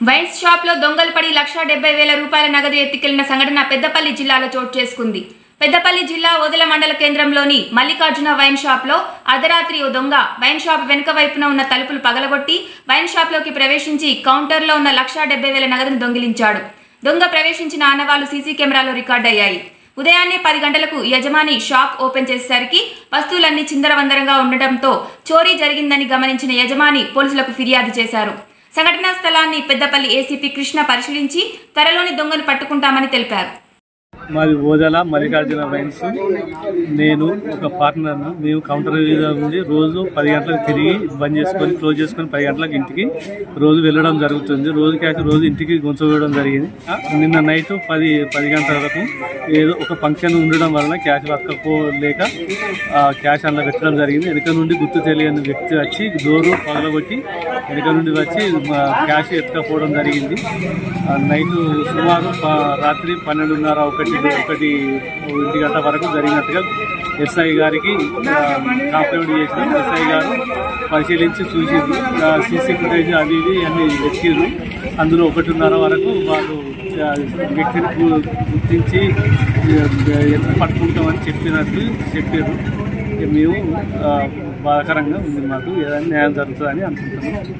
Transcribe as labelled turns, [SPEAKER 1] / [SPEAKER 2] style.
[SPEAKER 1] Wines షాప్లో దొంగలు పడి లక్షా డెబ్బై వేల రూపాయల నగదు ఎత్తుకెళ్ళిన సంఘటన పెద్దపల్లి జిల్లాలో చోటు చేసుకుంది. పెద్దపల్లి జిల్లా ఓదెల మండల కేంద్రంలోని మల్లికార్జున వైన్ షాప్లో అర్ధరాత్రి ఓ దొంగ వైన్ షాప్ వెనుక వైపున ఉన్న తలుపులు పగలగొట్టి వైన్ షాప్లోకి ప్రవేశించి కౌంటర్లో ఉన్న లక్షా డెబ్బై వేల నగదును దొంగిలించాడు. దొంగ ప్రవేశించిన ఆనవాళ్ళు సీసీ కెమెరాలో రికార్డయ్యాయి ఉదయాన్నే పది గంటలకు యజమాని షాప్ ఓపెన్ చేసేసరికి వస్తువులన్నీ చిందరవందరగా ఉండటంతో చోరీ జరిగిందని గమనించిన యజమాని పోలీసులకు ఫిర్యాదు చేశారు. సంఘటనా స్థలాన్ని పెద్దపల్లి ఏసీపీ కృష్ణ పరిశీలించి త్వరలోని దొంగను పట్టుకుంటామని తెలిపారు.
[SPEAKER 2] మాది ఓదల మల్లికార్జున వైన్స్. నేను ఒక పార్ట్నర్ను మేము కౌంటర్ మీద ఉండి రోజు పది గంటలకు తిరిగి బంద్ చేసుకొని క్లోజ్ చేసుకొని పది గంటలకు ఇంటికి రోజు వెళ్ళడం జరుగుతుంది. రోజు క్యాష్ రోజు ఇంటికి గుంచవేయడం జరిగింది. నిన్న నైట్ పది పది గంటల వరకు ఏదో ఒక ఫంక్షన్ ఉండడం వలన క్యాష్ పక్కకోలేక లేక క్యాష్ అందులో పెట్టడం జరిగింది. వెనుక నుండి గుర్తు తెలియని వ్యక్తి వచ్చి డోరు పగలగొట్టి వెనుక నుండి వచ్చి క్యాష్ ఎత్తుకపోవడం జరిగింది. ఆ, నైట్ సుమారు రాత్రి పన్నెండున్నర ఒకటి ఒకటి ఇంటి గంట వరకు జరిగినట్టుగా ఎస్ఐ గారికి కాంప్లైంట్ చేసినాం ఎస్ఐ గారు పరిశీలించి చూసిండ్రు. సీసీ ఫుటేజ్ అవి ఇవి అన్ని వెతికిండ్రు అందులో ఒకటిన్నర వరకు వాళ్ళు వ్యక్తిని గుర్తించి ఆ, ఎత్తి పట్టుకుంటామని చెప్పినట్టు చెప్పారు మేము ఆ, బాధాకరంగా ఉంది మాకు ఏదైనా న్యాయం జరుగుతుందని అనుకుంటున్నాం.